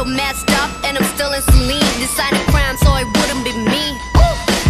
little messed up and I'm still in some. Decided